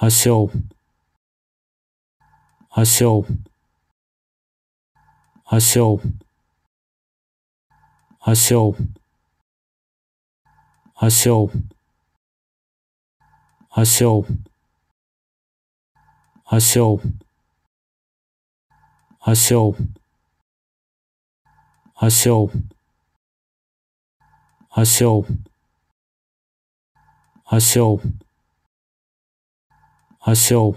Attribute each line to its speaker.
Speaker 1: осел осел осел осел осел осел осел осел осел осел осел осел